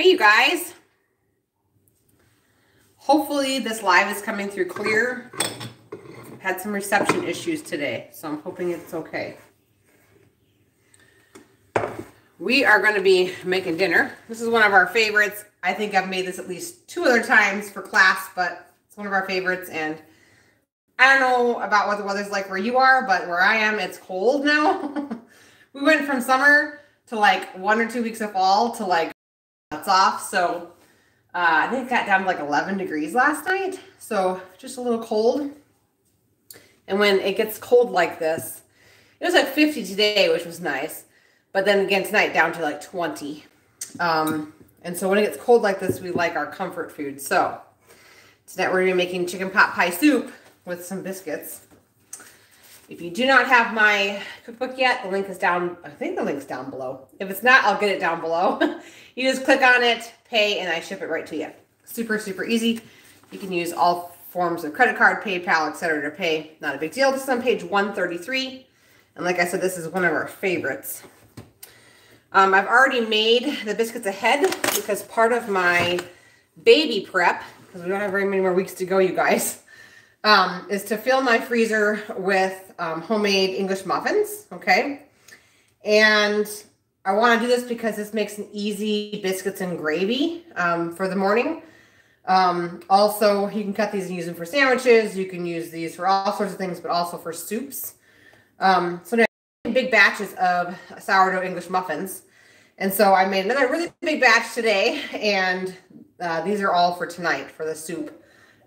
Hey, you guys. Hopefully this live is coming through clear. Had some reception issues today, so I'm hoping it's okay. We are going to be making dinner. This is one of our favorites. I think I've made this at least two other times for class, but it's one of our favorites. And I don't know about what the weather's like where you are, but where I am, it's cold now. we went from summer to like one or two weeks of fall to like nuts off. So uh, I think it got down to like 11 degrees last night. So just a little cold. And when it gets cold like this, it was like 50 today, which was nice. But then again, tonight down to like 20. Um, and so when it gets cold like this, we like our comfort food. So tonight we're going to be making chicken pot pie soup with some biscuits. If you do not have my cookbook yet, the link is down. I think the link's down below. If it's not, I'll get it down below. you just click on it, pay, and I ship it right to you. Super, super easy. You can use all forms of credit card, PayPal, etc. to pay. Not a big deal. This is on page 133. And like I said, this is one of our favorites. Um, I've already made the biscuits ahead because part of my baby prep, because we don't have very many more weeks to go, you guys, um, is to fill my freezer with um, homemade English muffins, okay? And I want to do this because this makes an easy biscuits and gravy um, for the morning. Um, also, you can cut these and use them for sandwiches. You can use these for all sorts of things, but also for soups. Um, so now big batches of sourdough English muffins. And so I made another really big batch today, and uh, these are all for tonight for the soup.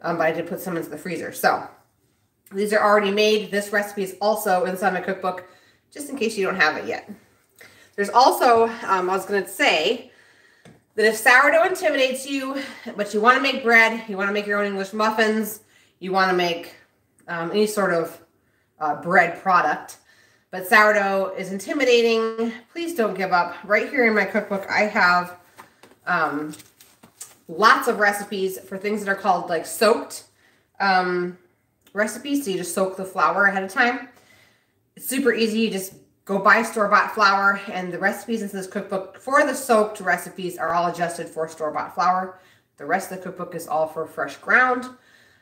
Um, but I did put some into the freezer. So these are already made. This recipe is also inside my cookbook, just in case you don't have it yet. There's also, um, I was going to say, that if sourdough intimidates you, but you want to make bread, you want to make your own English muffins, you want to make um, any sort of uh, bread product, but sourdough is intimidating, please don't give up. Right here in my cookbook, I have um, lots of recipes for things that are called like soaked um, recipes. So you just soak the flour ahead of time. It's super easy. You just go buy store-bought flour and the recipes in this cookbook for the soaked recipes are all adjusted for store-bought flour. The rest of the cookbook is all for fresh ground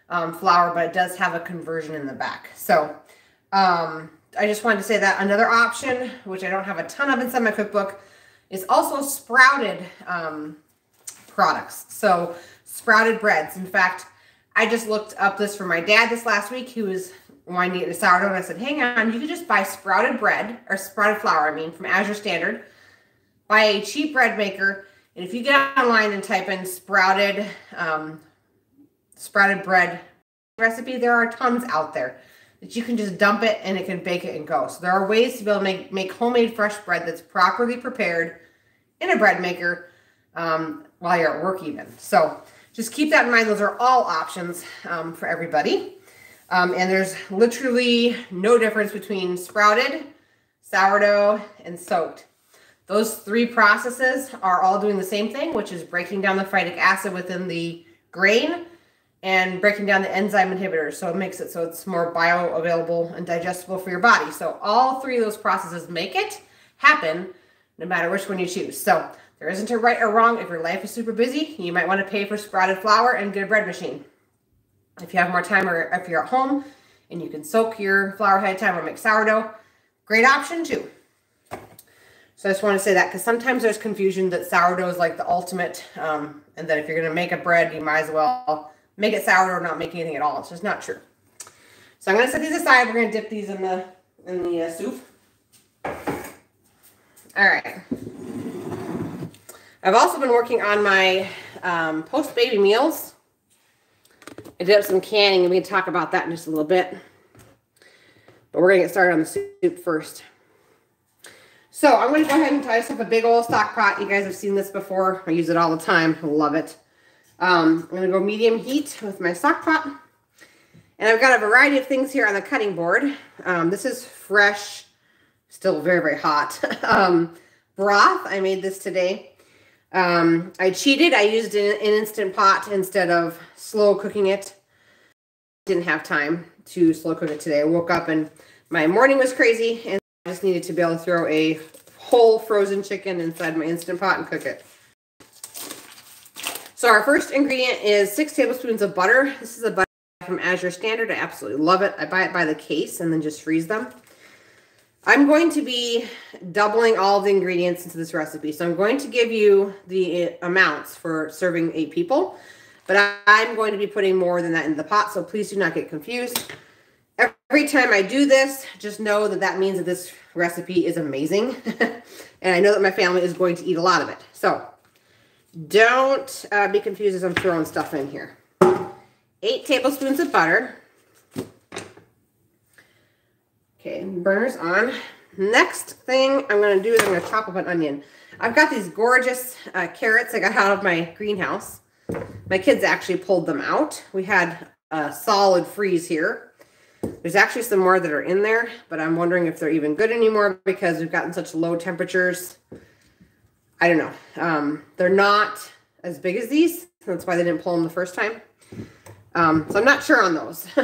um, flour, but it does have a conversion in the back. So um, I just wanted to say that another option, which I don't have a ton of inside my cookbook, is also sprouted um, products. So sprouted breads. In fact, I just looked up this for my dad this last week. He was wanting to get a sourdough, and I said, hang on, you can just buy sprouted bread, or sprouted flour, I mean, from Azure Standard. Buy a cheap bread maker, and if you get online and type in sprouted, um, sprouted bread recipe, there are tons out there that you can just dump it and it can bake it and go. So there are ways to be able to make, make homemade fresh bread that's properly prepared in a bread maker um, while you're at work even. So just keep that in mind. Those are all options um, for everybody. Um, and there's literally no difference between sprouted, sourdough, and soaked. Those three processes are all doing the same thing, which is breaking down the phytic acid within the grain and breaking down the enzyme inhibitors. So it makes it so it's more bioavailable and digestible for your body. So all three of those processes make it happen no matter which one you choose. So there isn't a right or wrong. If your life is super busy, you might want to pay for sprouted flour and get a bread machine. If you have more time or if you're at home and you can soak your flour ahead of time or make sourdough, great option too. So I just want to say that because sometimes there's confusion that sourdough is like the ultimate um, and that if you're going to make a bread, you might as well make it sourdough or not make anything at all. It's just not true. So I'm going to set these aside. We're going to dip these in the in the uh, soup. All right. I've also been working on my um, post-baby meals. I did up some canning, and we can talk about that in just a little bit. But we're going to get started on the soup first. So I'm going to go ahead and tie this up a big old stock pot. You guys have seen this before. I use it all the time. I love it. Um, I'm going to go medium heat with my stock pot. And I've got a variety of things here on the cutting board. Um, this is fresh, still very, very hot. um, broth. I made this today. Um, I cheated. I used an, an Instant Pot instead of slow cooking it. Didn't have time to slow cook it today. I woke up and my morning was crazy and I just needed to be able to throw a whole frozen chicken inside my Instant Pot and cook it. So our first ingredient is six tablespoons of butter. This is a butter from Azure Standard. I absolutely love it. I buy it by the case and then just freeze them. I'm going to be doubling all the ingredients into this recipe. So I'm going to give you the amounts for serving eight people, but I'm going to be putting more than that in the pot. So please do not get confused. Every time I do this, just know that that means that this recipe is amazing. and I know that my family is going to eat a lot of it. So don't uh, be confused as I'm throwing stuff in here. Eight tablespoons of butter. Okay, burner's on. Next thing I'm going to do is I'm going to chop up an onion. I've got these gorgeous uh, carrots I got out of my greenhouse. My kids actually pulled them out. We had a solid freeze here. There's actually some more that are in there, but I'm wondering if they're even good anymore because we've gotten such low temperatures. I don't know. Um, they're not as big as these. That's why they didn't pull them the first time. Um, so I'm not sure on those.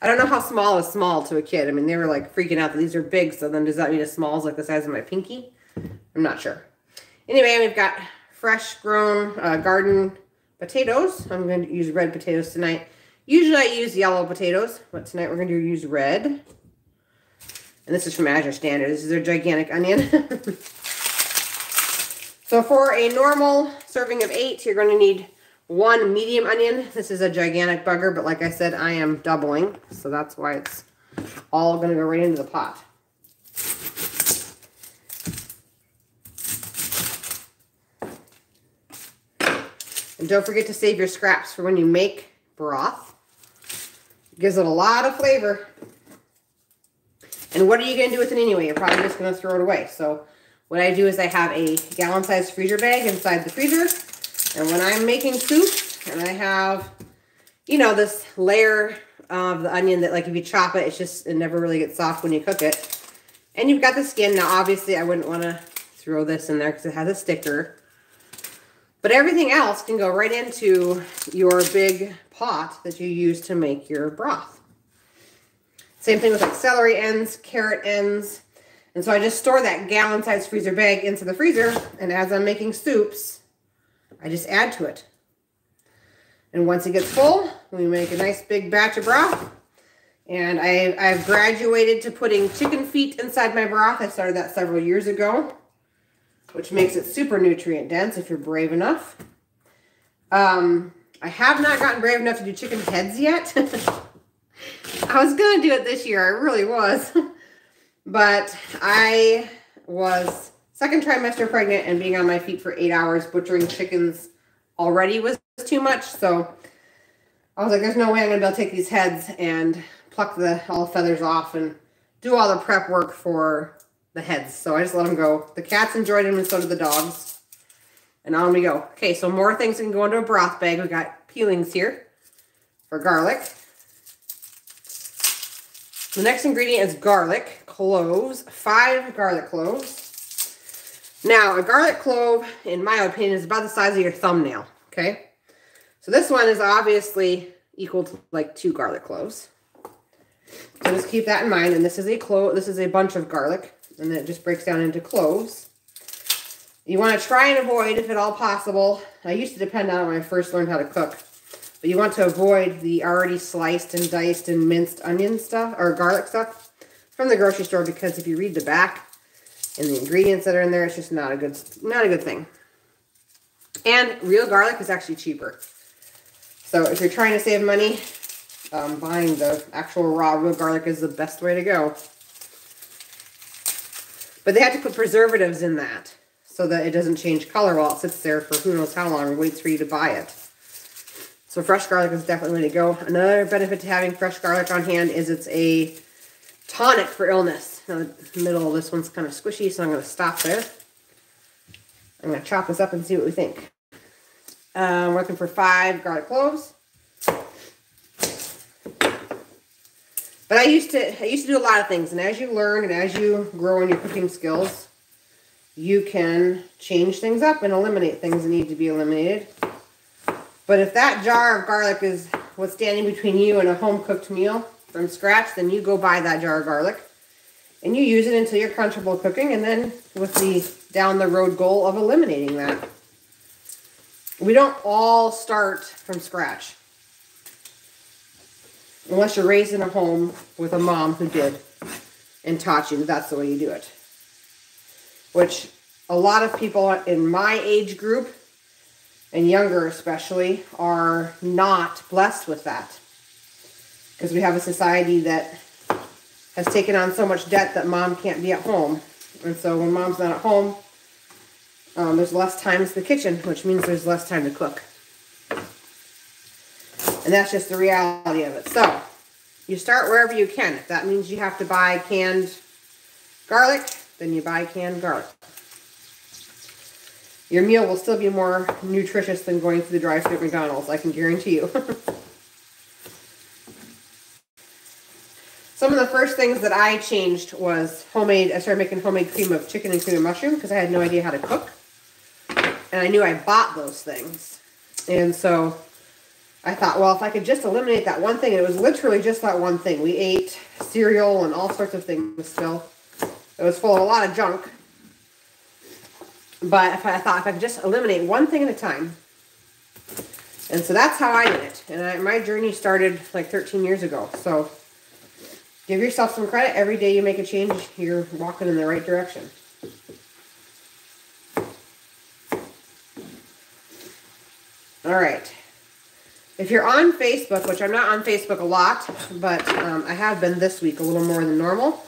I don't know how small is small to a kid. I mean, they were like freaking out that these are big. So then does that mean a small is like the size of my pinky? I'm not sure. Anyway, we've got fresh grown uh, garden potatoes. I'm going to use red potatoes tonight. Usually I use yellow potatoes, but tonight we're going to use red. And this is from Azure Standard. This is their gigantic onion. so for a normal serving of eight, you're going to need one medium onion. This is a gigantic bugger, but like I said, I am doubling. So that's why it's all going to go right into the pot. And don't forget to save your scraps for when you make broth. It gives it a lot of flavor. And what are you going to do with it anyway? You're probably just going to throw it away. So what I do is I have a gallon-sized freezer bag inside the freezer and when I'm making soup and I have, you know, this layer of the onion that like if you chop it, it's just, it never really gets soft when you cook it. And you've got the skin. Now, obviously, I wouldn't want to throw this in there because it has a sticker. But everything else can go right into your big pot that you use to make your broth. Same thing with like celery ends, carrot ends. And so I just store that gallon-sized freezer bag into the freezer. And as I'm making soups, I just add to it. And once it gets full, we make a nice big batch of broth. And I, I've graduated to putting chicken feet inside my broth. I started that several years ago, which makes it super nutrient dense if you're brave enough. Um, I have not gotten brave enough to do chicken heads yet. I was going to do it this year. I really was. but I was second trimester pregnant and being on my feet for eight hours butchering chickens already was too much. So I was like, there's no way I'm to be able to take these heads and pluck the all the feathers off and do all the prep work for the heads. So I just let them go. The cats enjoyed them and so did the dogs. And on we go. Okay, so more things can go into a broth bag. We got peelings here for garlic. The next ingredient is garlic cloves, five garlic cloves. Now, a garlic clove, in my opinion, is about the size of your thumbnail, okay? So this one is obviously equal to like two garlic cloves. So just keep that in mind. And this is a clove, this is a bunch of garlic, and then it just breaks down into cloves. You want to try and avoid, if at all possible, I used to depend on it when I first learned how to cook, but you want to avoid the already sliced and diced and minced onion stuff, or garlic stuff from the grocery store, because if you read the back, and the ingredients that are in there, it's just not a good, not a good thing. And real garlic is actually cheaper. So if you're trying to save money, um, buying the actual raw real garlic is the best way to go. But they had to put preservatives in that so that it doesn't change color while it sits there for who knows how long and waits for you to buy it. So fresh garlic is definitely the way to go. Another benefit to having fresh garlic on hand is it's a tonic for illness. The middle of this one's kind of squishy, so I'm going to stop there. I'm going to chop this up and see what we think. Uh, I'm looking for five garlic cloves. But I used to I used to do a lot of things, and as you learn and as you grow in your cooking skills, you can change things up and eliminate things that need to be eliminated. But if that jar of garlic is what's standing between you and a home-cooked meal from scratch, then you go buy that jar of garlic and you use it until you're comfortable cooking and then with the down the road goal of eliminating that. we don't all start from scratch. Unless you're raised in a home with a mom who did and taught you that that's the way you do it. Which a lot of people in my age group and younger especially are not blessed with that. Because we have a society that has taken on so much debt that mom can't be at home. And so when mom's not at home, um, there's less time in the kitchen, which means there's less time to cook. And that's just the reality of it. So, you start wherever you can. If that means you have to buy canned garlic, then you buy canned garlic. Your meal will still be more nutritious than going through the drive-thru at McDonald's, I can guarantee you. Some of the first things that I changed was homemade, I started making homemade cream of chicken and cream of mushroom because I had no idea how to cook. And I knew I bought those things. And so I thought, well, if I could just eliminate that one thing, it was literally just that one thing. We ate cereal and all sorts of things still. It was full of a lot of junk. But if I thought if I could just eliminate one thing at a time. And so that's how I did it. And I, my journey started like 13 years ago. So give yourself some credit. Every day you make a change, you're walking in the right direction. All right. If you're on Facebook, which I'm not on Facebook a lot, but um, I have been this week a little more than normal,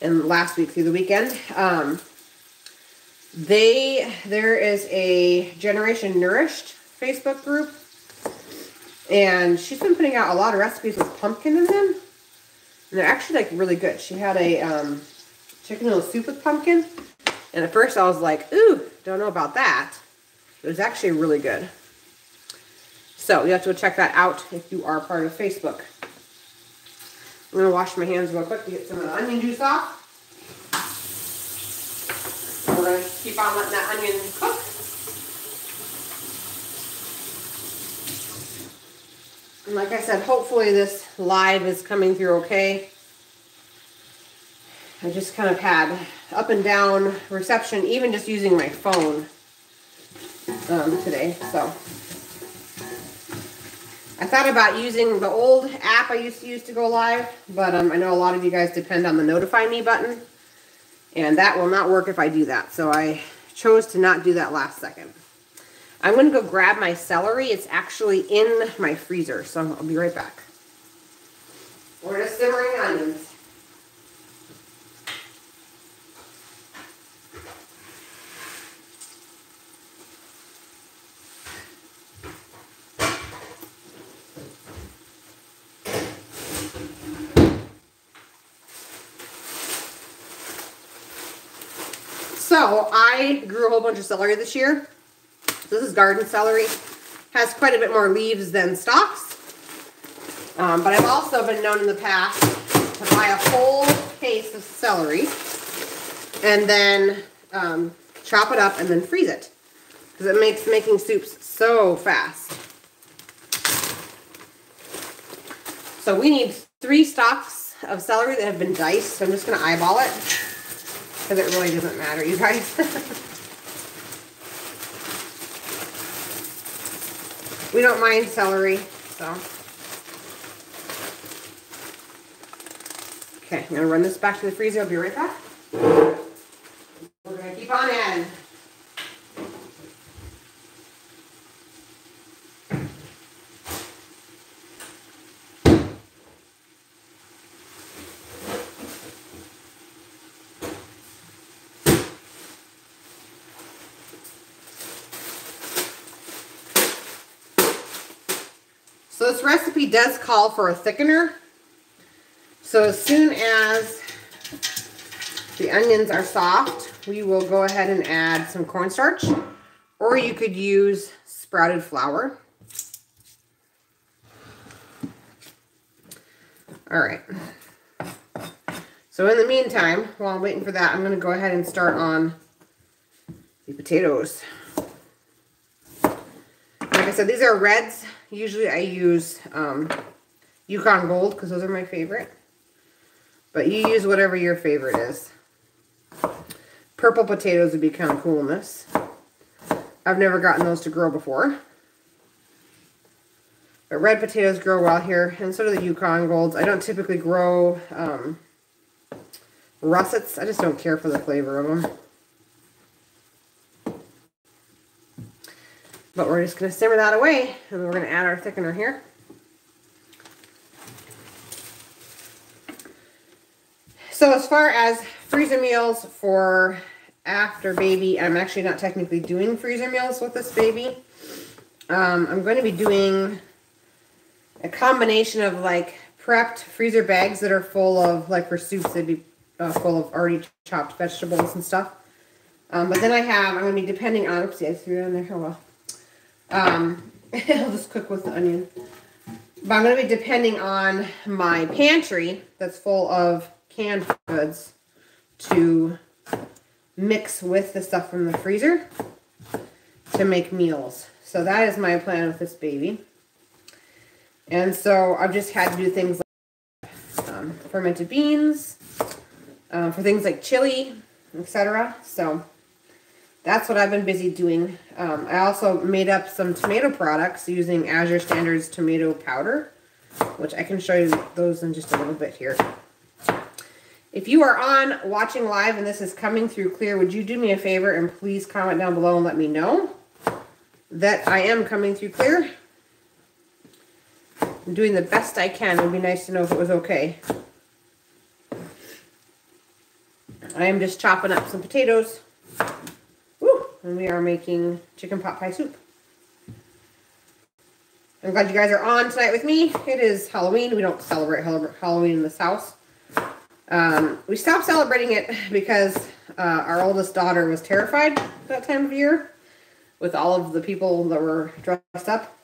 and last week through the weekend, um, they there is a Generation Nourished Facebook group, and she's been putting out a lot of recipes with pumpkin in them, and they're actually like really good. She had a um, chicken noodle soup with pumpkin, and at first I was like, ooh, don't know about that. It was actually really good. So you have to go check that out if you are part of Facebook. I'm going to wash my hands real quick to get some of the onion juice off. We're going to keep on letting that onion cook. Like I said, hopefully this live is coming through okay. I just kind of had up and down reception, even just using my phone um, today. So I thought about using the old app I used to use to go live, but um, I know a lot of you guys depend on the notify me button, and that will not work if I do that. So I chose to not do that last second. I'm going to go grab my celery. It's actually in my freezer, so I'll be right back. We're just simmering onions. So I grew a whole bunch of celery this year. This is garden celery. Has quite a bit more leaves than stalks. Um, but I've also been known in the past to buy a whole case of celery and then um, chop it up and then freeze it. Because it makes making soups so fast. So we need three stalks of celery that have been diced. So I'm just going to eyeball it because it really doesn't matter, you guys. we don't mind celery, so. Okay, I'm to run this back to the freezer. I'll be right back. We're to keep on adding. This recipe does call for a thickener. So as soon as the onions are soft, we will go ahead and add some cornstarch. Or you could use sprouted flour. All right. So in the meantime, while I'm waiting for that, I'm going to go ahead and start on the potatoes. Said, these are reds. Usually I use um, Yukon Gold because those are my favorite. But you use whatever your favorite is. Purple potatoes would be kind of cool in this. I've never gotten those to grow before. But red potatoes grow well here, and so do the Yukon Golds. I don't typically grow um, russets. I just don't care for the flavor of them. But we're just going to simmer that away, and we're going to add our thickener here. So as far as freezer meals for after baby, I'm actually not technically doing freezer meals with this baby. Um, I'm going to be doing a combination of like prepped freezer bags that are full of, like for soups, they'd be uh, full of already chopped vegetables and stuff. Um, but then I have, I'm going to be depending on, oopsie, I threw it in there, oh well. Um, I'll just cook with the onion. But I'm going to be depending on my pantry that's full of canned goods to mix with the stuff from the freezer to make meals. So that is my plan with this baby. And so I've just had to do things like um, fermented beans, um, for things like chili, etc. So that's what I've been busy doing. Um, I also made up some tomato products using Azure Standards tomato powder, which I can show you those in just a little bit here. If you are on watching live and this is coming through clear, would you do me a favor and please comment down below and let me know that I am coming through clear? I'm doing the best I can. It would be nice to know if it was okay. I am just chopping up some potatoes. We are making chicken pot pie soup. I'm glad you guys are on tonight with me. It is Halloween. We don't celebrate Halloween in this house. Um, we stopped celebrating it because uh, our oldest daughter was terrified that time of year with all of the people that were dressed up.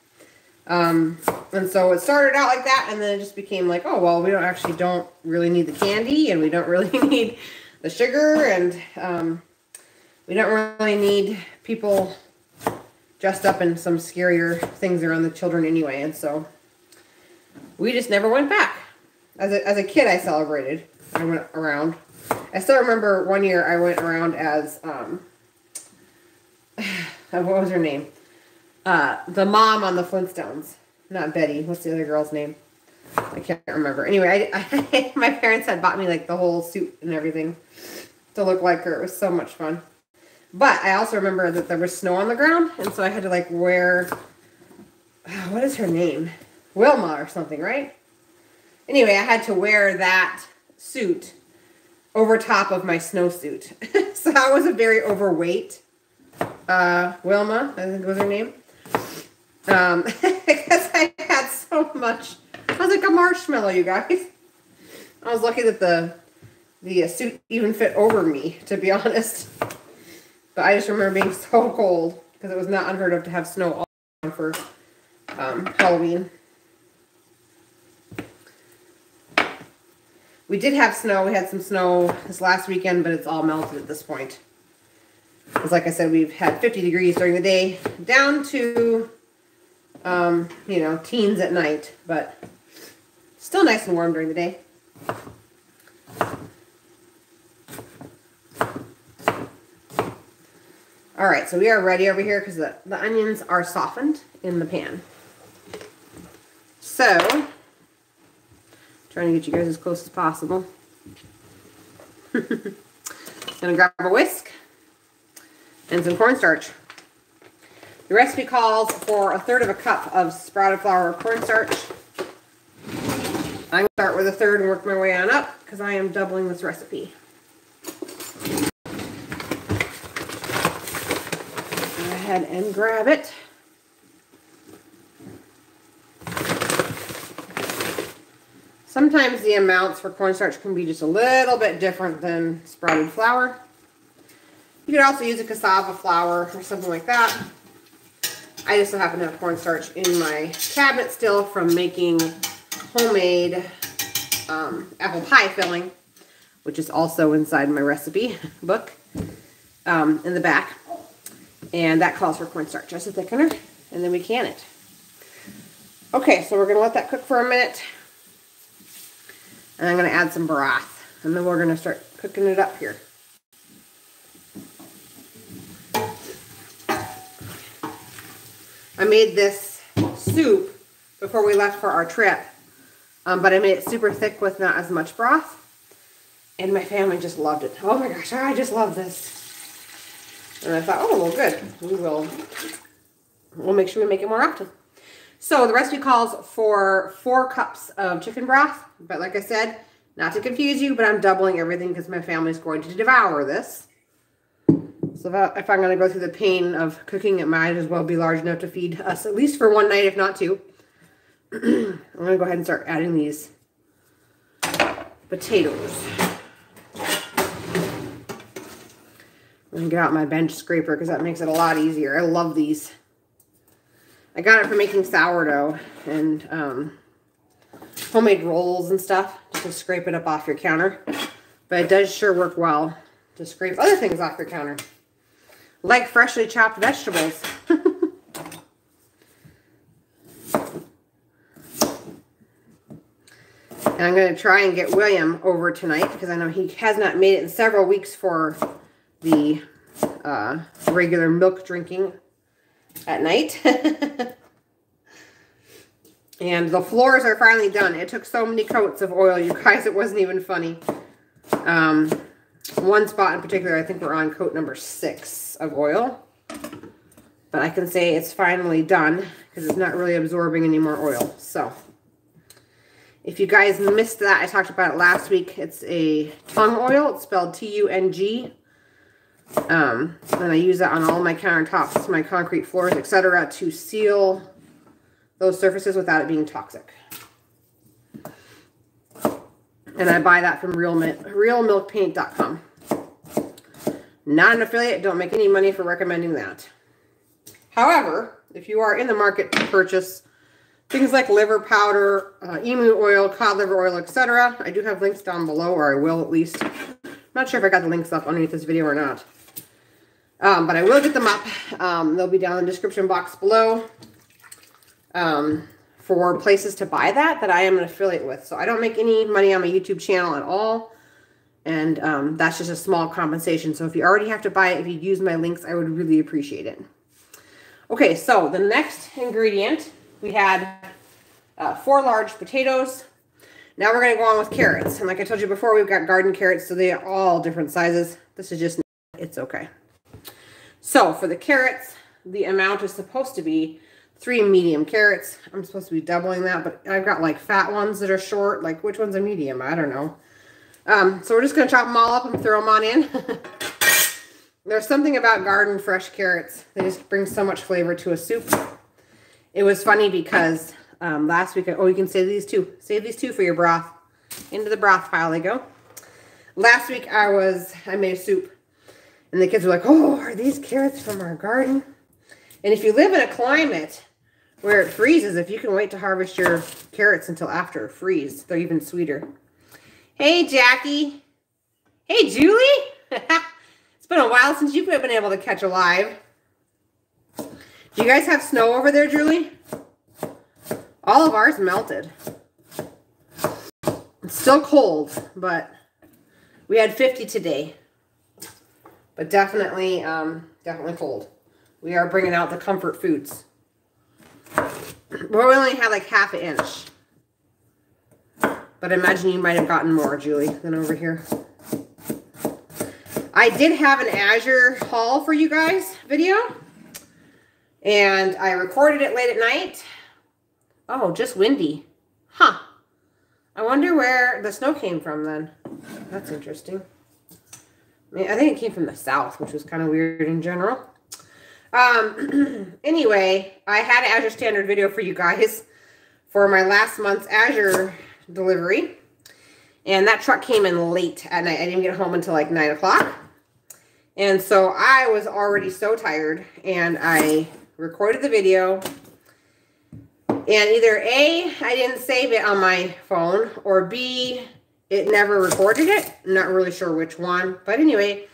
Um, and so it started out like that, and then it just became like, oh, well, we don't actually don't really need the candy, and we don't really need the sugar, and um, we don't really need people dressed up in some scarier things around the children anyway. And so we just never went back. As a, as a kid, I celebrated. I went around. I still remember one year I went around as, um, what was her name? Uh, the mom on the Flintstones. Not Betty. What's the other girl's name? I can't remember. Anyway, I, I, my parents had bought me like the whole suit and everything to look like her. It was so much fun. But I also remember that there was snow on the ground, and so I had to like wear, what is her name? Wilma or something, right? Anyway, I had to wear that suit over top of my snowsuit. so I was a very overweight uh, Wilma, I think was her name. Um, because I had so much. I was like a marshmallow, you guys. I was lucky that the the uh, suit even fit over me, to be honest. But I just remember being so cold because it was not unheard of to have snow all for um, Halloween. We did have snow. We had some snow this last weekend, but it's all melted at this point. Because like I said, we've had 50 degrees during the day, down to, um, you know, teens at night, but still nice and warm during the day. All right, so we are ready over here because the, the onions are softened in the pan. So, Trying to get you guys as close as possible. Gonna grab a whisk and some cornstarch. The recipe calls for a third of a cup of sprouted flour or cornstarch. I'm to start with a third and work my way on up because I am doubling this recipe. Go ahead and grab it. Sometimes the amounts for cornstarch can be just a little bit different than sprouted flour. You could also use a cassava flour or something like that. I just happen to have cornstarch in my cabinet still from making homemade um, apple pie filling, which is also inside my recipe book um, in the back. And that calls for cornstarch. Just a thickener, and then we can it. Okay, so we're going to let that cook for a minute. And I'm going to add some broth. And then we're going to start cooking it up here. I made this soup before we left for our trip. Um, but I made it super thick with not as much broth. And my family just loved it. Oh my gosh, I just love this. And I thought, oh, well, good. We will we'll make sure we make it more often. So the recipe calls for four cups of chicken broth. But like I said, not to confuse you, but I'm doubling everything because my family's going to devour this. So if, I, if I'm going to go through the pain of cooking, it might as well be large enough to feed us at least for one night, if not two. I'm going to go ahead and start adding these potatoes. Get out my bench scraper because that makes it a lot easier. I love these. I got it for making sourdough and um, homemade rolls and stuff to scrape it up off your counter. But it does sure work well to scrape other things off your counter. Like freshly chopped vegetables. And I'm going to try and get William over tonight because I know he has not made it in several weeks for the uh, regular milk drinking at night. and the floors are finally done. It took so many coats of oil, you guys, it wasn't even funny. Um, one spot in particular, I think we're on coat number six of oil. But I can say it's finally done because it's not really absorbing any more oil. So, if you guys missed that, I talked about it last week. It's a tung oil. It's spelled T-U-N-G. Um, and I use that on all my countertops, my concrete floors, etc. to seal those surfaces without it being toxic. And I buy that from real, realmilkpaint.com. Not an affiliate. Don't make any money for recommending that. However, if you are in the market to purchase things like liver powder, uh, emu oil, cod liver oil, etc., I do have links down below, or I will at least. I'm not sure if I got the links up underneath this video or not. Um, but I will get them up. Um, they'll be down in the description box below um, for places to buy that that I am an affiliate with. So I don't make any money on my YouTube channel at all. And um, that's just a small compensation. So if you already have to buy it, if you use my links, I would really appreciate it. Okay, so the next ingredient, we had uh, four large potatoes. Now we're going to go on with carrots. And like I told you before, we've got garden carrots, so they are all different sizes. This is just, it's okay. So for the carrots, the amount is supposed to be three medium carrots. I'm supposed to be doubling that, but I've got like fat ones that are short. Like which one's a medium? I don't know. Um, so we're just going to chop them all up and throw them on in. There's something about garden fresh carrots. They just bring so much flavor to a soup. It was funny because um, last week, oh, you can save these two. Save these two for your broth. Into the broth pile they go. Last week I was, I made a soup and the kids were like, oh, are these carrots from our garden? And if you live in a climate where it freezes, if you can wait to harvest your carrots until after it freeze, they're even sweeter. Hey, Jackie. Hey, Julie. it's been a while since you've been able to catch a live. Do you guys have snow over there, Julie? All of ours melted. It's still cold, but we had 50 today. But definitely, um, definitely cold. We are bringing out the comfort foods. But we only had like half an inch. But I imagine you might have gotten more, Julie, than over here. I did have an Azure haul for you guys video. And I recorded it late at night. Oh, just windy. Huh. I wonder where the snow came from then. That's interesting. I think it came from the south, which was kind of weird in general. Um, anyway, I had an Azure Standard video for you guys for my last month's Azure delivery. And that truck came in late at night. I didn't get home until like 9 o'clock. And so I was already so tired. And I recorded the video. And either A, I didn't save it on my phone. Or B, it never recorded it. I'm not really sure which one. But anyway,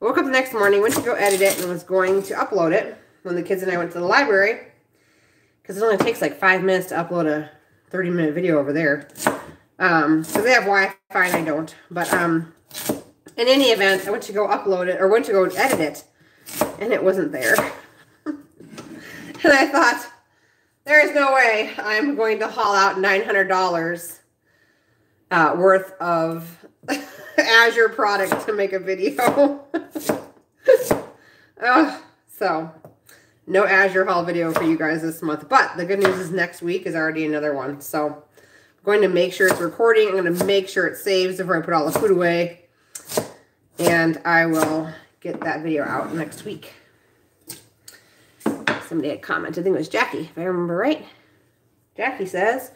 I woke up the next morning, went to go edit it, and was going to upload it when the kids and I went to the library. Because it only takes like five minutes to upload a 30-minute video over there. Um, so they have Wi-Fi and I don't. But um, in any event, I went to go upload it, or went to go edit it, and it wasn't there. and I thought, there is no way I'm going to haul out $900 uh, worth of Azure product to make a video. uh, so, no Azure haul video for you guys this month. But the good news is next week is already another one. So, I'm going to make sure it's recording. I'm going to make sure it saves before I put all the food away. And I will get that video out next week. Somebody had commented, I think it was Jackie, if I remember right. Jackie says,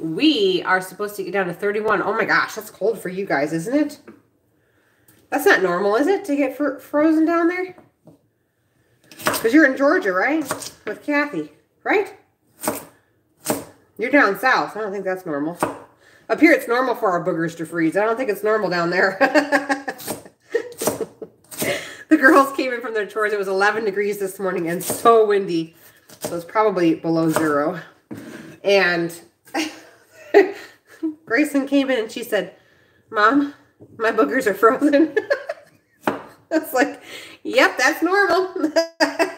we are supposed to get down to 31. Oh my gosh, that's cold for you guys, isn't it? That's not normal, is it, to get fr frozen down there? Because you're in Georgia, right? With Kathy, right? You're down south. I don't think that's normal. Up here, it's normal for our boogers to freeze. I don't think it's normal down there. the girls came in from their chores. It was 11 degrees this morning and so windy. So it's probably below zero. And Grayson came in and she said, Mom, my boogers are frozen. It's like, yep, that's normal.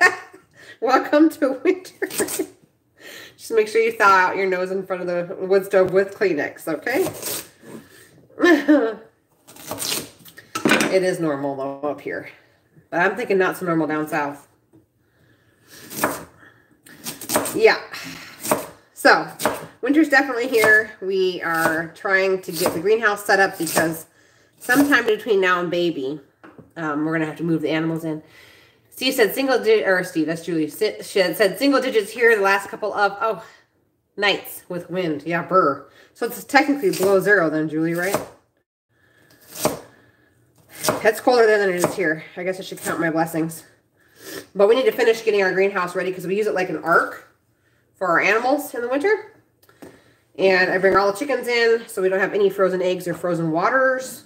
Welcome to winter. Just make sure you thaw out your nose in front of the wood stove with Kleenex, okay? it is normal though up here. But I'm thinking not so normal down south. Yeah. So, winter's definitely here. We are trying to get the greenhouse set up because sometime between now and baby, um, we're going to have to move the animals in. Steve said single digit, or Steve, that's Julie, said single digits here the last couple of, oh, nights with wind. Yeah, burr. So it's technically below zero then, Julie, right? That's colder there than it is here. I guess I should count my blessings. But we need to finish getting our greenhouse ready because we use it like an ark for our animals in the winter. And I bring all the chickens in so we don't have any frozen eggs or frozen waters.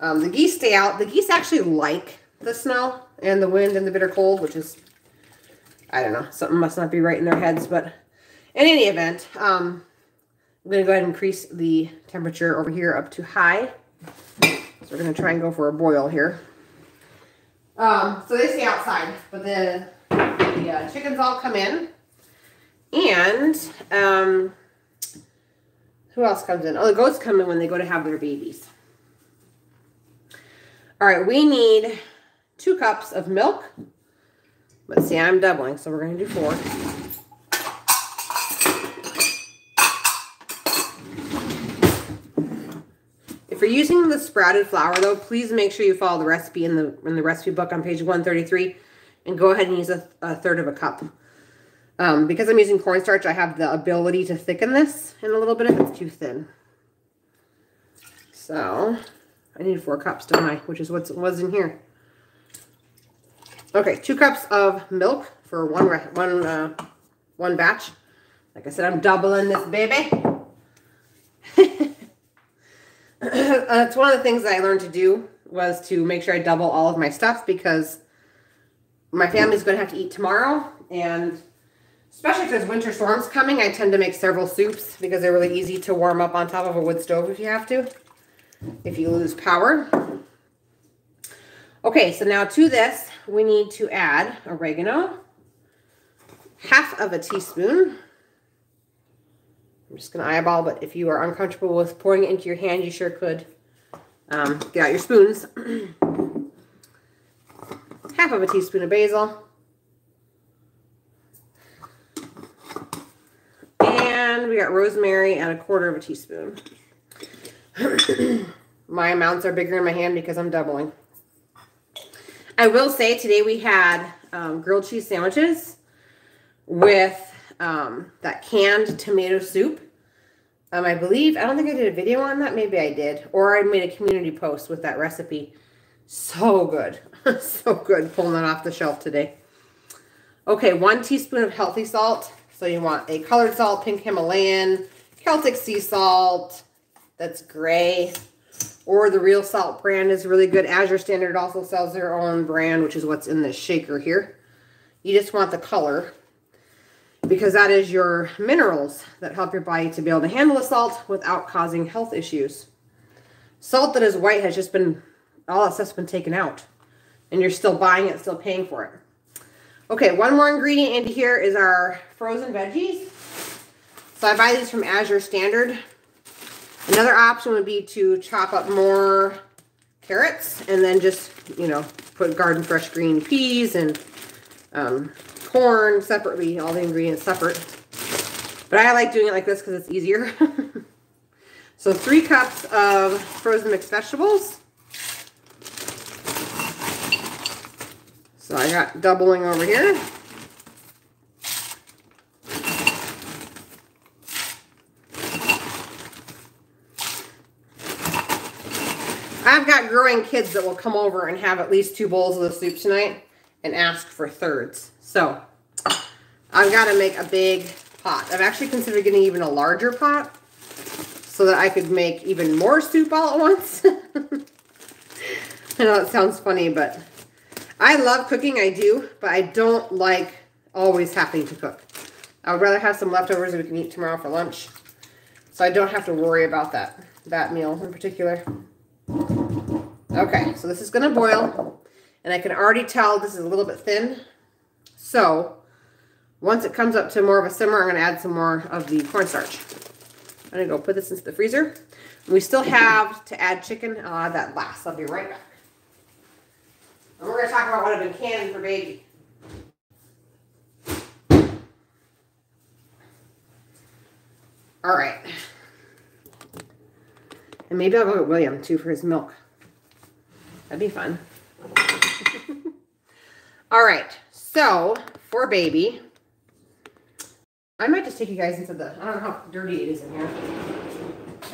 Um, the geese stay out. The geese actually like the snow and the wind and the bitter cold, which is, I don't know, something must not be right in their heads. But in any event, um, I'm going to go ahead and increase the temperature over here up to high. So we're going to try and go for a boil here. Um, so they stay outside, but the, the uh, chickens all come in. And um, who else comes in? Oh, the goats come in when they go to have their babies. All right, we need two cups of milk. Let's see, I'm doubling, so we're going to do four. If you're using the sprouted flour, though, please make sure you follow the recipe in the in the recipe book on page 133 and go ahead and use a, a third of a cup. Um, because I'm using cornstarch, I have the ability to thicken this in a little bit if it's too thin. So, I need four cups, don't I? Which is what was in here. Okay, two cups of milk for one one uh, one batch. Like I said, I'm doubling this baby. That's one of the things that I learned to do was to make sure I double all of my stuff because my family's going to have to eat tomorrow. And especially if there's winter storms coming, I tend to make several soups because they're really easy to warm up on top of a wood stove if you have to if you lose power. Okay, so now to this, we need to add oregano, half of a teaspoon. I'm just going to eyeball, but if you are uncomfortable with pouring it into your hand, you sure could. Um, get out your spoons. half of a teaspoon of basil. And we got rosemary and a quarter of a teaspoon. my amounts are bigger in my hand because I'm doubling. I will say today we had um, grilled cheese sandwiches with um, that canned tomato soup. Um, I believe, I don't think I did a video on that. Maybe I did. Or I made a community post with that recipe. So good. so good pulling it off the shelf today. Okay, one teaspoon of healthy salt. So you want a colored salt, pink Himalayan, Celtic sea salt, that's gray. Or the Real Salt brand is really good. Azure Standard also sells their own brand, which is what's in this shaker here. You just want the color because that is your minerals that help your body to be able to handle the salt without causing health issues. Salt that is white has just been, all that stuff's been taken out. And you're still buying it, still paying for it. Okay, one more ingredient into here is our frozen veggies. So I buy these from Azure Standard. Another option would be to chop up more carrots and then just, you know, put garden fresh green peas and um, corn separately, all the ingredients separate. But I like doing it like this because it's easier. so three cups of frozen mixed vegetables. So I got doubling over here. I've got growing kids that will come over and have at least two bowls of the soup tonight and ask for thirds. So I've got to make a big pot. I've actually considered getting even a larger pot so that I could make even more soup all at once. I know it sounds funny, but I love cooking, I do, but I don't like always having to cook. I would rather have some leftovers that we can eat tomorrow for lunch. So I don't have to worry about that, that meal in particular. Okay, so this is gonna boil, and I can already tell this is a little bit thin. So once it comes up to more of a simmer, I'm gonna add some more of the cornstarch. I'm gonna go put this into the freezer. We still have to add chicken. I'll add that last. I'll be right back. And we're gonna talk about what I've been canning for baby. All right. And maybe I'll go with William too for his milk. That'd be fun. All right, so for baby, I might just take you guys into the, I don't know how dirty it is in here.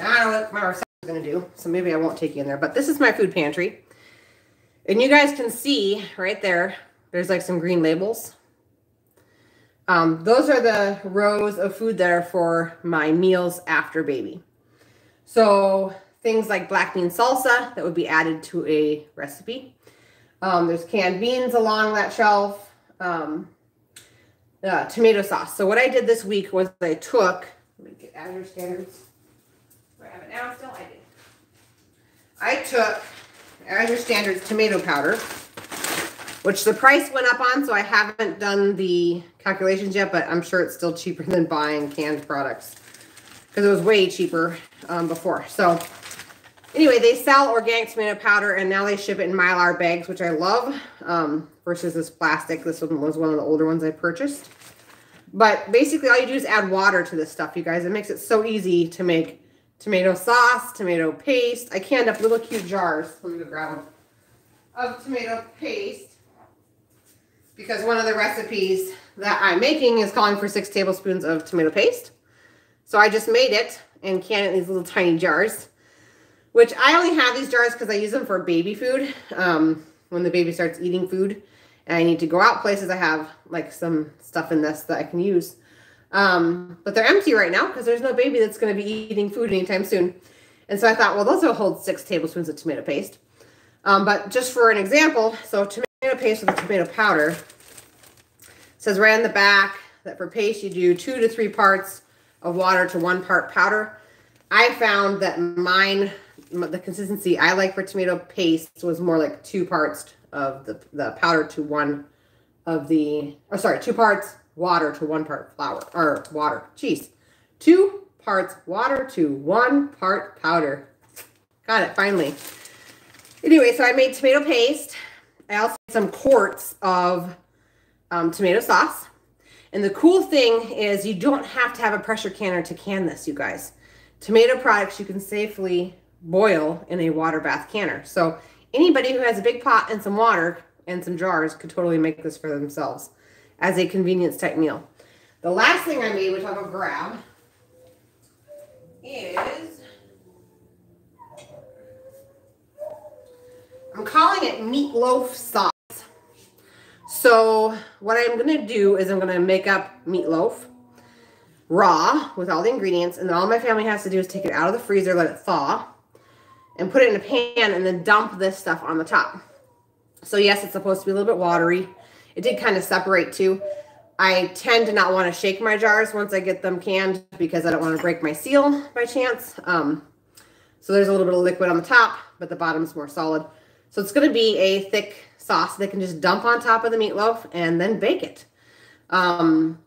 I don't know what my reception is going to do, so maybe I won't take you in there. But this is my food pantry. And you guys can see right there, there's like some green labels. Um, those are the rows of food that are for my meals after baby. So things like black bean salsa that would be added to a recipe. Um, there's canned beans along that shelf. Um, uh, tomato sauce. So what I did this week was I took, let me get Azure Standards. Do I have it now still? I did. I took Azure Standards tomato powder, which the price went up on, so I haven't done the calculations yet, but I'm sure it's still cheaper than buying canned products because it was way cheaper um, before. So anyway, they sell organic tomato powder and now they ship it in mylar bags, which I love, um, versus this plastic. This one was one of the older ones I purchased. But basically all you do is add water to this stuff, you guys. It makes it so easy to make tomato sauce, tomato paste. I canned up little cute jars. Let me go grab them. Of tomato paste. Because one of the recipes that I'm making is calling for six tablespoons of tomato paste. So I just made it and canned it in these little tiny jars which I only have these jars because I use them for baby food. Um, when the baby starts eating food and I need to go out places, I have like some stuff in this that I can use. Um, but they're empty right now because there's no baby that's going to be eating food anytime soon. And so I thought, well, those will hold six tablespoons of tomato paste. Um, but just for an example, so tomato paste with tomato powder says right on the back that for paste you do two to three parts of water to one part powder. I found that mine the consistency I like for tomato paste was more like two parts of the, the powder to one of the, oh, sorry, two parts water to one part flour, or water, jeez. Two parts water to one part powder. Got it, finally. Anyway, so I made tomato paste. I also made some quarts of um, tomato sauce. And the cool thing is you don't have to have a pressure canner to can this, you guys. Tomato products you can safely boil in a water bath canner. So anybody who has a big pot and some water and some jars could totally make this for themselves as a convenience type meal. The last thing I made, which I'll go grab, is I'm calling it meatloaf sauce. So what I'm going to do is I'm going to make up meatloaf raw with all the ingredients. And then all my family has to do is take it out of the freezer, let it thaw and put it in a pan and then dump this stuff on the top. So yes, it's supposed to be a little bit watery. It did kind of separate too. I tend to not want to shake my jars once I get them canned because I don't want to break my seal by chance. Um, so there's a little bit of liquid on the top, but the bottom's more solid. So it's going to be a thick sauce they can just dump on top of the meatloaf and then bake it. Um,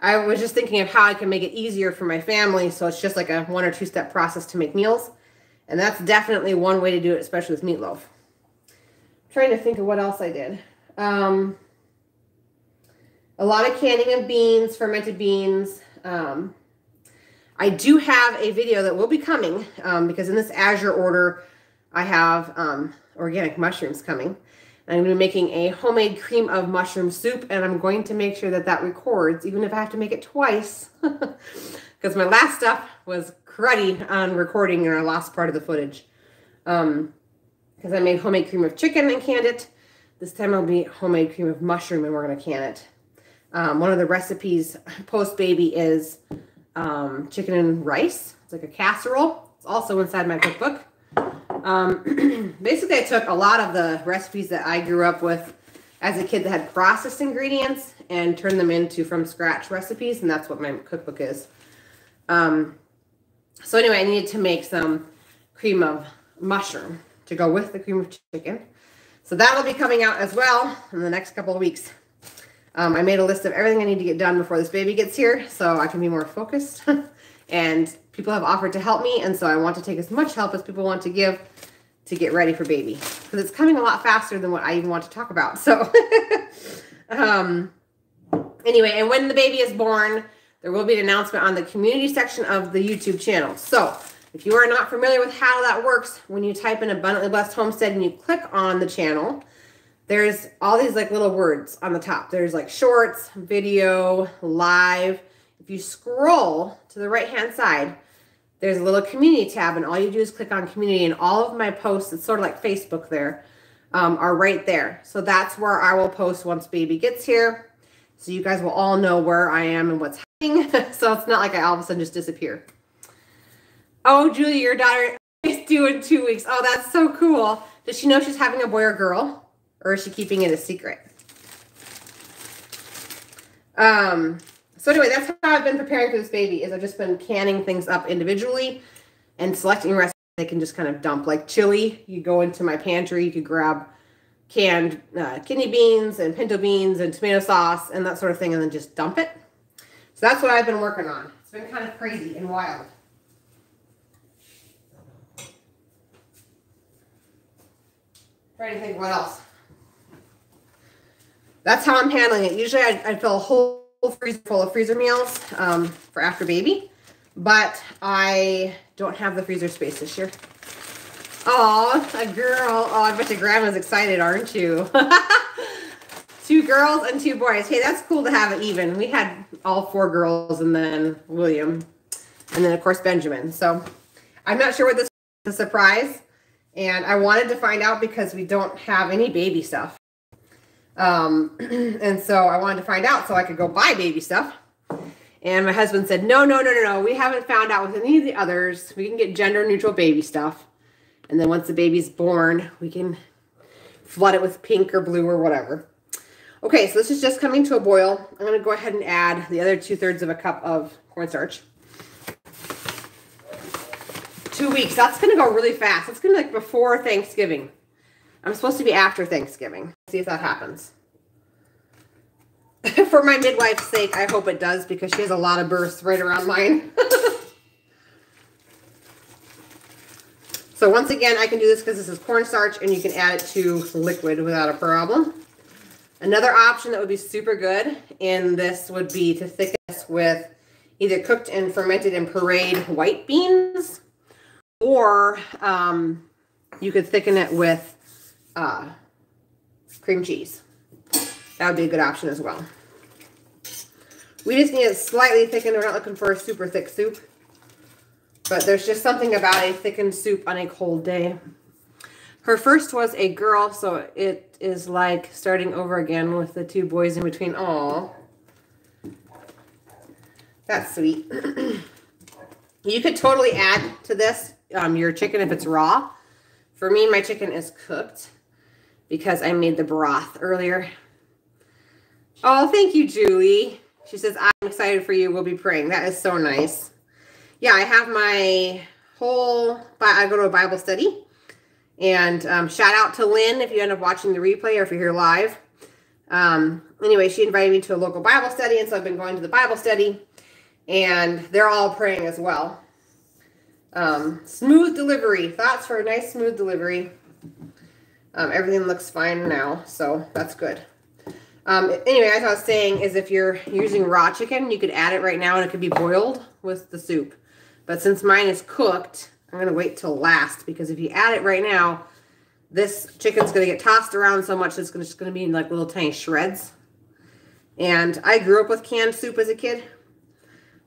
I was just thinking of how I can make it easier for my family. So it's just like a one or two step process to make meals. And that's definitely one way to do it, especially with meatloaf. I'm trying to think of what else I did. Um, a lot of canning of beans, fermented beans. Um, I do have a video that will be coming um, because in this Azure order, I have um, organic mushrooms coming. I'm going to be making a homemade cream of mushroom soup, and I'm going to make sure that that records, even if I have to make it twice, because my last stuff was cruddy on recording in our last part of the footage. Um, because I made homemade cream of chicken and canned it. This time I'll be homemade cream of mushroom, and we're going to can it. Um, one of the recipes post baby is um, chicken and rice. It's like a casserole. It's also inside my cookbook. Um, basically, I took a lot of the recipes that I grew up with as a kid that had processed ingredients and turned them into from scratch recipes, and that's what my cookbook is. Um, so anyway, I needed to make some cream of mushroom to go with the cream of chicken. So that will be coming out as well in the next couple of weeks. Um, I made a list of everything I need to get done before this baby gets here so I can be more focused. and people have offered to help me, and so I want to take as much help as people want to give to get ready for baby because it's coming a lot faster than what I even want to talk about. So, um, anyway, and when the baby is born, there will be an announcement on the community section of the YouTube channel. So, if you are not familiar with how that works, when you type in Abundantly Blessed Homestead and you click on the channel, there's all these like little words on the top. There's like shorts, video, live. If you scroll to the right hand side, there's a little community tab and all you do is click on community and all of my posts, it's sort of like Facebook there, um, are right there. So that's where I will post once baby gets here. So you guys will all know where I am and what's happening. so it's not like I all of a sudden just disappear. Oh, Julie, your daughter is due in two weeks. Oh, that's so cool. Does she know she's having a boy or girl? Or is she keeping it a secret? Um, so anyway, that's how I've been preparing for this baby is I've just been canning things up individually and selecting recipes they can just kind of dump. Like chili, you go into my pantry, you could grab canned uh, kidney beans and pinto beans and tomato sauce and that sort of thing and then just dump it. So that's what I've been working on. It's been kind of crazy and wild. Trying to think what else. That's how I'm handling it. Usually I, I fill a whole freezer full of freezer meals um, for after baby, but I don't have the freezer space this year. Oh, a girl. Oh, I bet your grandma's excited, aren't you? two girls and two boys. Hey, that's cool to have it even. We had all four girls and then William and then of course Benjamin. So I'm not sure what this is a surprise. And I wanted to find out because we don't have any baby stuff. Um, and so I wanted to find out so I could go buy baby stuff. And my husband said, no, no, no, no, no. We haven't found out with any of the others. We can get gender neutral baby stuff. And then once the baby's born, we can flood it with pink or blue or whatever. Okay, so this is just coming to a boil. I'm going to go ahead and add the other two thirds of a cup of cornstarch. Two weeks. That's going to go really fast. It's going to be like before Thanksgiving. I'm supposed to be after Thanksgiving. See if that happens. For my midwife's sake, I hope it does because she has a lot of births right around mine. so once again, I can do this because this is cornstarch and you can add it to liquid without a problem. Another option that would be super good in this would be to thicken this with either cooked and fermented and pureed white beans or um, you could thicken it with uh, cream cheese. That would be a good option as well. We just need it slightly thickened. We're not looking for a super thick soup. But there's just something about a thickened soup on a cold day. Her first was a girl, so it is like starting over again with the two boys in between. Oh, That's sweet. you could totally add to this um, your chicken if it's raw. For me, my chicken is cooked because I made the broth earlier. Oh, thank you, Julie. She says, I'm excited for you. We'll be praying. That is so nice. Yeah, I have my whole, I go to a Bible study And um, shout out to Lynn if you end up watching the replay or if you're here live. Um, anyway, she invited me to a local Bible study, and so I've been going to the Bible study, and they're all praying as well. Um, smooth delivery. Thoughts for a nice smooth delivery. Um, everything looks fine now, so that's good. Um, anyway, as I was saying, is if you're using raw chicken, you could add it right now and it could be boiled with the soup. But since mine is cooked, I'm going to wait till last because if you add it right now, this chicken's going to get tossed around so much it's just going to be in like little tiny shreds. And I grew up with canned soup as a kid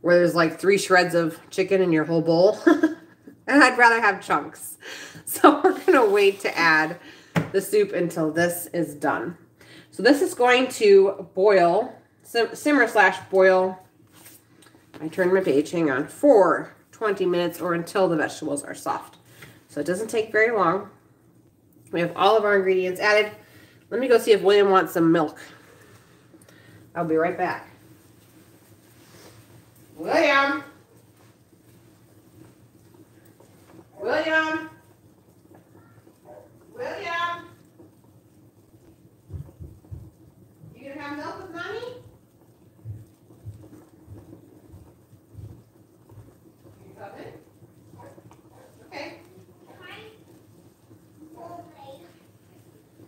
where there's like three shreds of chicken in your whole bowl. and I'd rather have chunks. So we're going to wait to add the soup until this is done. So this is going to boil, sim simmer slash boil. I turned my page, hang on, for 20 minutes or until the vegetables are soft. So it doesn't take very long. We have all of our ingredients added. Let me go see if William wants some milk. I'll be right back. William! William! You gonna have milk with mommy? You coming? Okay.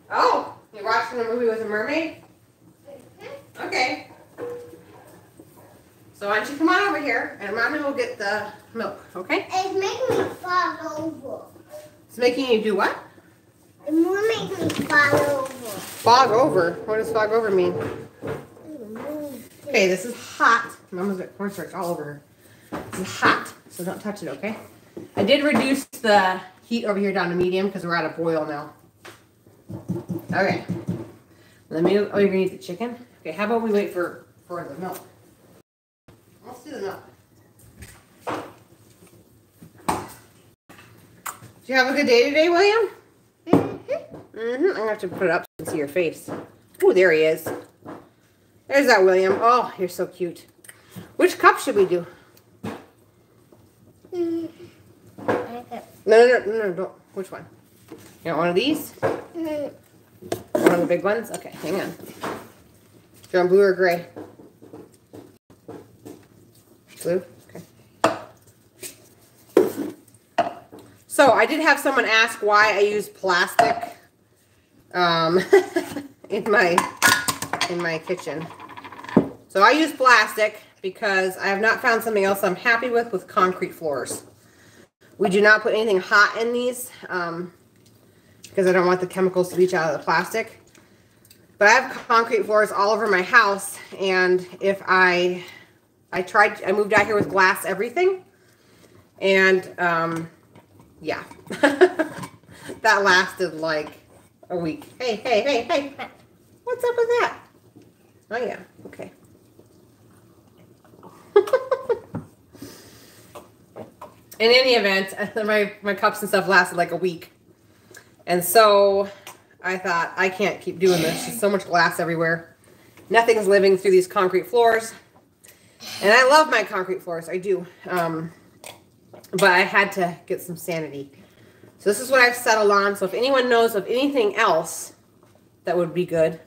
Oh, a movie with a mermaid? Okay. So why don't you come on over here and mommy will get the milk, okay? It's making me fall over. It's making you do what? It will make me fall over. Fog over. What does fog over mean? Okay, this is hot. Mama's got cornstarch all over her. This is hot, so don't touch it, okay? I did reduce the heat over here down to medium because we're at a boil now. Okay. Let me, oh, you're gonna eat the chicken? Okay, how about we wait for, for the milk? Let's do the milk. Did you have a good day today, William? Mm-hmm. I'm gonna have to put it up so you can see your face. Oh, there he is. There's that William. Oh, you're so cute. Which cup should we do? No, no, no, no, no, don't. Which one? You want one of these? One of the big ones? Okay, hang on. Do you want blue or gray? Blue? Okay. So I did have someone ask why I use plastic um, in my in my kitchen. So I use plastic because I have not found something else I'm happy with with concrete floors. We do not put anything hot in these um, because I don't want the chemicals to leach out of the plastic. But I have concrete floors all over my house and if I I tried I moved out here with glass everything and um, yeah that lasted like a week. Hey, hey, hey, hey. What's up with that? Oh, yeah. Okay. In any event, my, my cups and stuff lasted like a week. And so I thought, I can't keep doing this. There's so much glass everywhere. Nothing's living through these concrete floors. And I love my concrete floors. I do. Um, but I had to get some sanity. So this is what I've settled on. So if anyone knows of anything else that would be good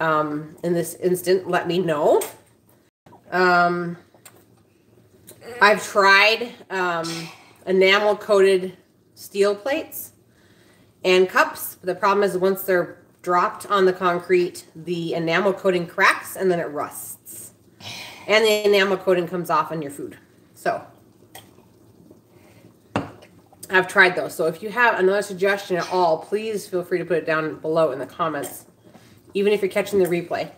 um, in this instant, let me know. Um, I've tried um, enamel coated steel plates and cups. The problem is once they're dropped on the concrete, the enamel coating cracks and then it rusts. And the enamel coating comes off on your food. So I've tried those. So if you have another suggestion at all, please feel free to put it down below in the comments, even if you're catching the replay.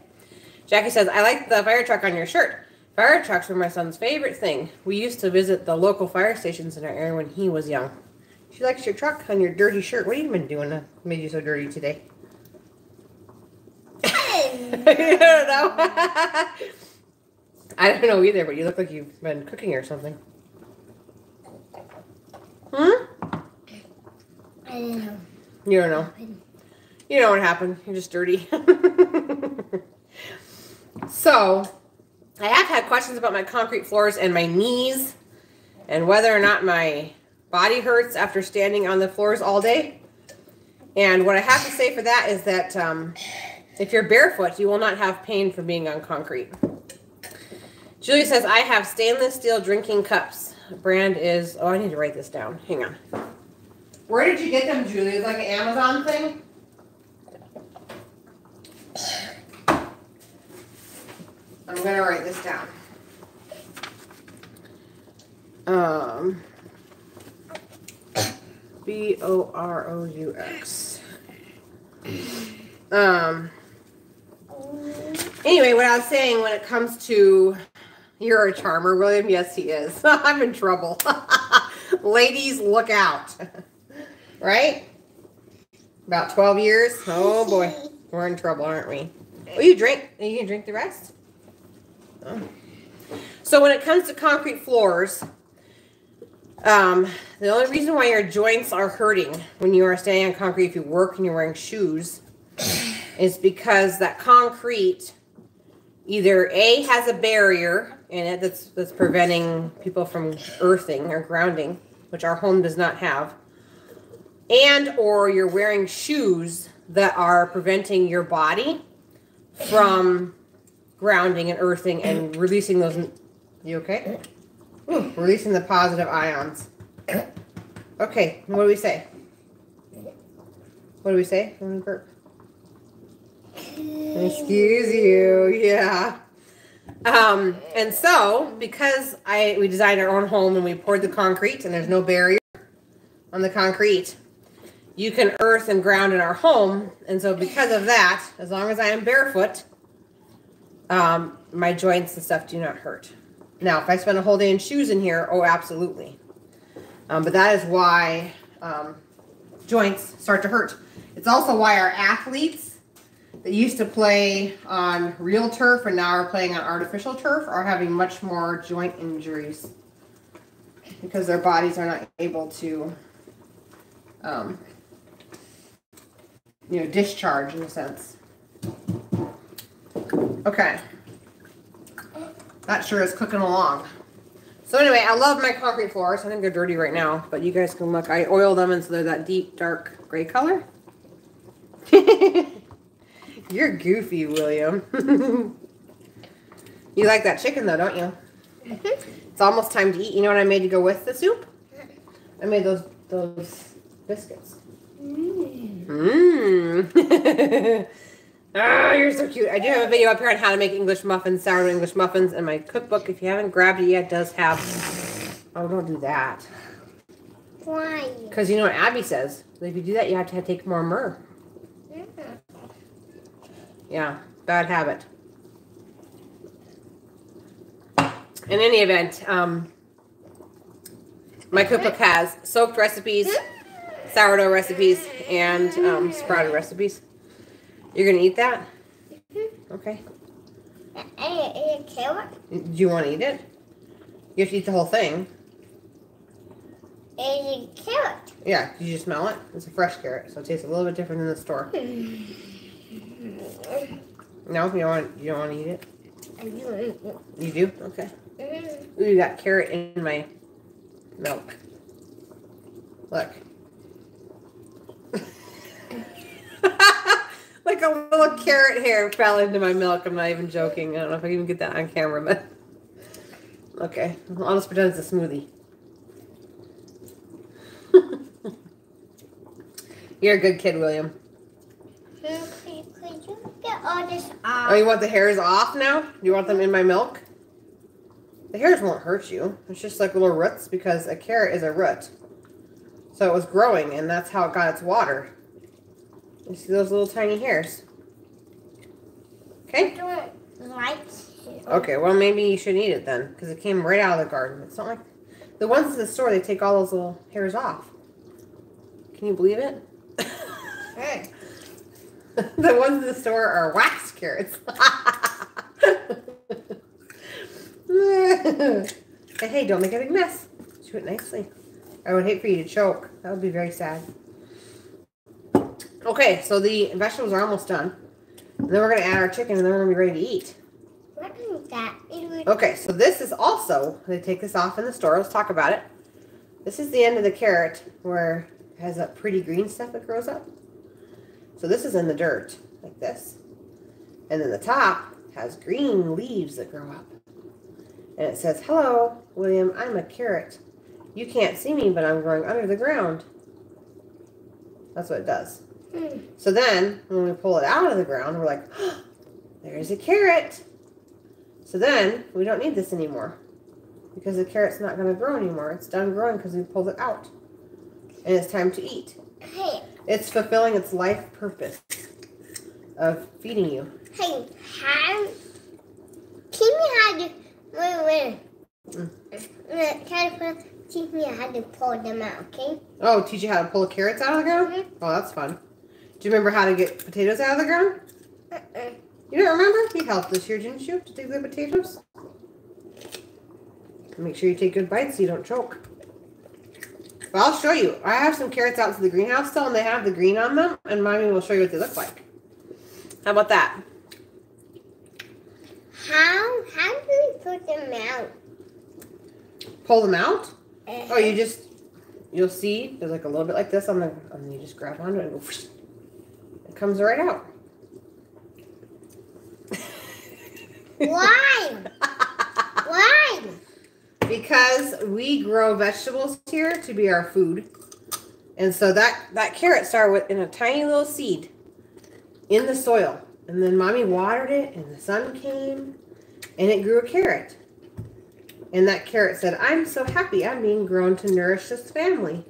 Jackie says, I like the fire truck on your shirt. Fire trucks were my son's favorite thing. We used to visit the local fire stations in our area when he was young. She likes your truck on your dirty shirt. What have you been doing that made you so dirty today? I don't know. I don't know either, but you look like you've been cooking or something. Hmm? I don't know. You don't know. You know what happened. You're just dirty. so, I have had questions about my concrete floors and my knees and whether or not my body hurts after standing on the floors all day. And what I have to say for that is that um, if you're barefoot, you will not have pain from being on concrete. Julie says, I have stainless steel drinking cups. Brand is, oh, I need to write this down. Hang on. Where did you get them, Julie? Is it like an Amazon thing? I'm going to write this down. Um, B O R O U X. Um, anyway, what I was saying when it comes to you're a charmer, William. Yes, he is. I'm in trouble. Ladies, look out. right? About 12 years. Oh boy, we're in trouble, aren't we? Oh, you drink. You can drink the rest. Oh. So when it comes to concrete floors, um, the only reason why your joints are hurting when you are standing on concrete, if you work and you're wearing shoes, is because that concrete either A has a barrier in it that's that's preventing people from earthing or grounding, which our home does not have, and or you're wearing shoes that are preventing your body from grounding and earthing and releasing those. You okay? Ooh, releasing the positive ions. Okay, what do we say? What do we say when we burp? Excuse you, yeah. Um, and so because I we designed our own home and we poured the concrete and there's no barrier on the concrete, you can earth and ground in our home. And so because of that, as long as I am barefoot, um, my joints and stuff do not hurt. Now, if I spend a whole day in shoes in here, oh, absolutely. Um, but that is why um, joints start to hurt. It's also why our athletes that used to play on real turf and now are playing on artificial turf are having much more joint injuries because their bodies are not able to, um, you know, discharge in a sense. Okay. That sure is cooking along. So anyway, I love my concrete floors. I think they're dirty right now, but you guys can look. I oil them and so they're that deep, dark gray color. You're goofy, William. you like that chicken though, don't you? Mm -hmm. It's almost time to eat. You know what I made to go with the soup? I made those those biscuits. Mmm. Mmm. Ah, you're so cute. I do have a video up here on how to make English muffins, sourdough English muffins, and my cookbook, if you haven't grabbed it yet, does have... Oh, don't do that. Why? Because you know what Abby says. If you do that, you have to take more myrrh. Yeah. Yeah, bad habit. In any event, um, my cookbook has soaked recipes, sourdough recipes, and um, sprouted recipes. You're gonna eat that? Mm-hmm. Okay. I eat a carrot. Do you want to eat it? You have to eat the whole thing. a carrot. Yeah. Did you smell it? It's a fresh carrot, so it tastes a little bit different than the store. no, you don't want. You don't want to eat it. I do. You do? Okay. Mm-hmm. Ooh, you got carrot in my milk. Look. Like a little carrot hair fell into my milk. I'm not even joking. I don't know if I can even get that on camera, but okay. I'll just pretend it's a smoothie. You're a good kid, William. Could you get all this off? Oh, you want the hairs off now? You want them in my milk? The hairs won't hurt you. It's just like little roots because a carrot is a root. So it was growing and that's how it got its water. You see those little tiny hairs? Okay? I don't like it. Okay, well, maybe you should eat it then, because it came right out of the garden. It's not like... The ones in the store, they take all those little hairs off. Can you believe it? Hey. the ones in the store are wax carrots. hey, don't make a big mess. Do it nicely. I would hate for you to choke. That would be very sad. Okay, so the vegetables are almost done. And then we're going to add our chicken and then we're going to be ready to eat. What is that? Okay, so this is also, they take this off in the store. Let's talk about it. This is the end of the carrot where it has that pretty green stuff that grows up. So this is in the dirt, like this. And then the top has green leaves that grow up. And it says, Hello, William, I'm a carrot. You can't see me, but I'm growing under the ground. That's what it does. Hmm. So then, when we pull it out of the ground, we're like, oh, there's a carrot. So then, we don't need this anymore because the carrot's not going to grow anymore. It's done growing because we pulled it out. And it's time to eat. Hey, It's fulfilling its life purpose of feeding you. hey, how? Teach me how to. Wait, wait. Mm. Wait, Try to put, teach me how to pull them out, okay? Oh, teach you how to pull carrots out of the ground? Mhm. Oh, that's fun. Do you remember how to get potatoes out of the ground? Uh-uh. You don't remember? You helped this year, didn't you, to take the potatoes? Make sure you take good bites so you don't choke. But I'll show you. I have some carrots out to the greenhouse still, and they have the green on them, and mommy will show you what they look like. How about that? How? How do we put them out? Pull them out? Uh, Oh, you just, you'll see, there's like a little bit like this on the, and you just grab onto it and go, whoosh. Comes right out. Why? Why? because we grow vegetables here to be our food. And so that, that carrot started with in a tiny little seed in the soil. And then mommy watered it and the sun came and it grew a carrot. And that carrot said, I'm so happy I'm being grown to nourish this family.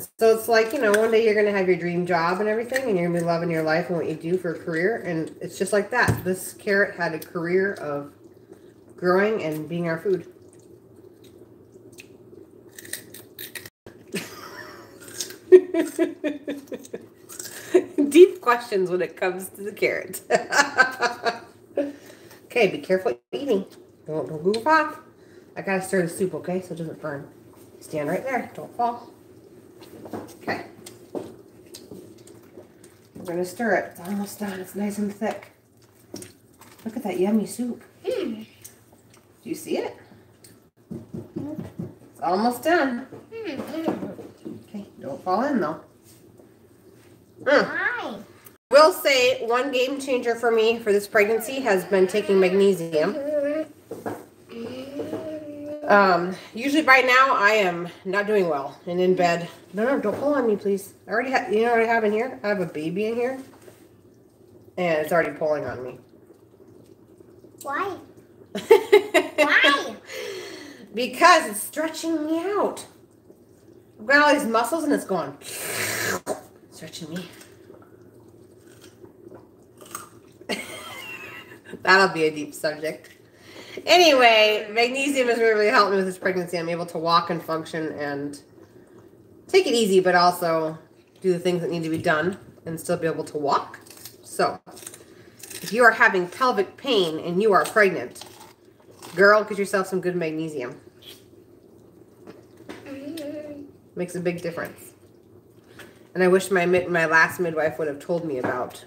So it's like, you know, one day you're going to have your dream job and everything, and you're going to be loving your life and what you do for a career. And it's just like that. This carrot had a career of growing and being our food. Deep questions when it comes to the carrot. okay, be careful eating. Don't, don't goof off. I gotta stir the soup, okay, so it doesn't burn. Stand right there. Don't fall. Okay. We're gonna stir it. It's almost done. It's nice and thick. Look at that yummy soup. Hmm. Do you see it? It's almost done. Hmm. hmm. Okay, don't fall in though. Mm. Why? Will say one game changer for me for this pregnancy has been taking magnesium. Um, usually by now I am not doing well and in bed. No, no, don't pull on me, please. I already have, you know what I have in here? I have a baby in here, and it's already pulling on me. Why? Why? Why? because it's stretching me out. I've got all these muscles and it's going stretching me. That'll be a deep subject. Anyway, magnesium has really helped me with this pregnancy. I'm able to walk and function and take it easy, but also do the things that need to be done and still be able to walk. So, if you are having pelvic pain and you are pregnant, girl, get yourself some good magnesium. Makes a big difference. And I wish my my last midwife would have told me about.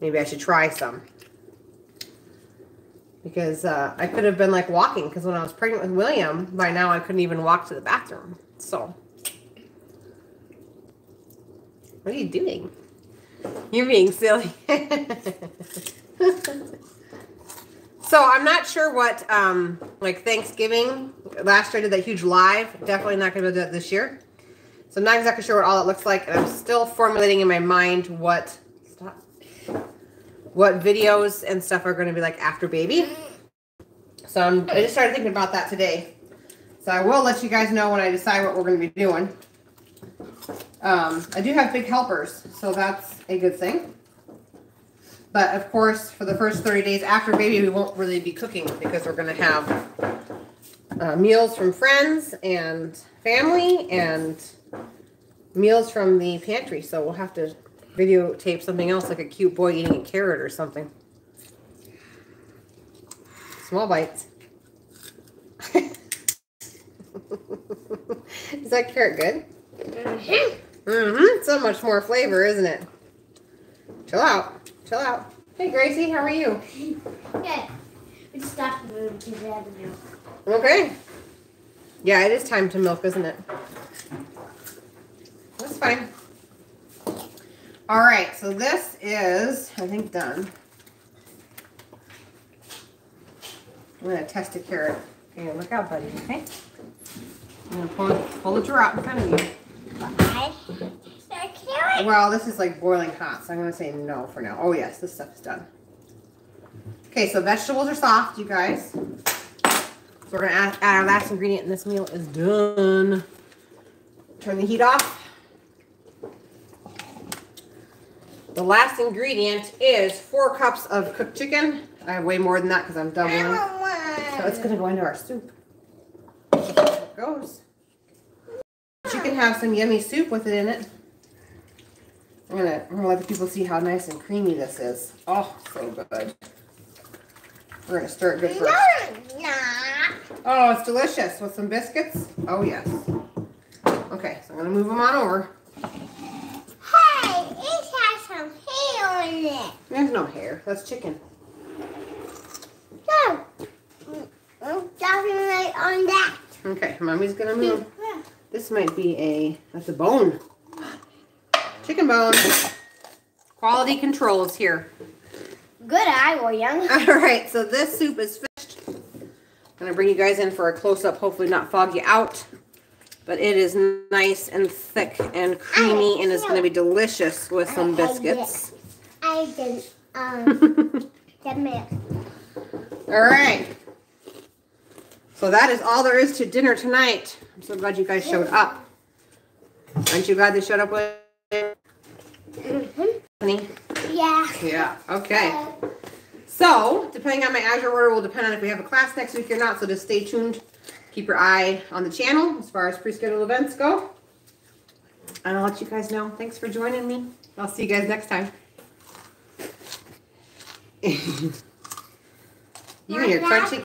Maybe I should try some. Because uh, I could have been like walking. Because when I was pregnant with William, by now I couldn't even walk to the bathroom. So, what are you doing? You're being silly. so I'm not sure what um like Thanksgiving last year I did that huge live. Definitely not able to do that this year. So I'm not exactly sure what all it looks like, and I'm still formulating in my mind what what videos and stuff are gonna be like after baby. So I'm, I just started thinking about that today. So I will let you guys know when I decide what we're gonna be doing. Um, I do have big helpers, so that's a good thing. But of course, for the first 30 days after baby, we won't really be cooking because we're going to have uh, meals from friends and family and meals from the pantry. So we'll have to videotape something else like a cute boy eating a carrot or something. Small bites. Is that carrot good? Mhm. Mm-hmm. So much more flavor, isn't it? Chill out. Chill out. Hey, Gracie, how are you? Good. We just stopped the room to the other room. Okay. Yeah, it is time to milk, isn't it? That's fine. All right, so this is, I think, done. I'm gonna test a carrot. Okay, look out, buddy, okay? I'm gonna pull, pull the drawer out in front of you. Why? So carrot. Well, this is like boiling hot, so I'm gonna say no for now. Oh yes, this stuff is done. Okay, so vegetables are soft, you guys. So we're gonna add, add our last ingredient, and this meal is done. Turn the heat off. The last ingredient is four cups of cooked chicken. I have way more than that because I'm doubling. So it's gonna go into our soup. There it goes. You can have some yummy soup with it in it. I'm gonna, I'm gonna let the people see how nice and creamy this is. Oh, so good. We're gonna stir it good first. Oh, it's delicious with some biscuits. Oh yes. Okay, so I'm gonna move them on over. Hey, it has some hair on it. There's no hair. That's chicken. No. I'm right on that. Okay, mommy's gonna move. This might be a that's a bone. Chicken bone. Quality controls here. Good eye, William. All right, so this soup is finished. I'm gonna bring you guys in for a close up, hopefully not fog you out. But it is nice and thick and creamy, and it's gonna be delicious with some biscuits. I did um get. All right. So that is all there is to dinner tonight. I'm so glad you guys showed up. Aren't you glad they showed up with Honey? Yeah. Yeah. Okay. So, depending on my Azure order will depend on if we have a class next week or not. So just stay tuned. Keep your eye on the channel as far as pre-scheduled events go. And I'll let you guys know. Thanks for joining me. I'll see you guys next time. You and your crunchy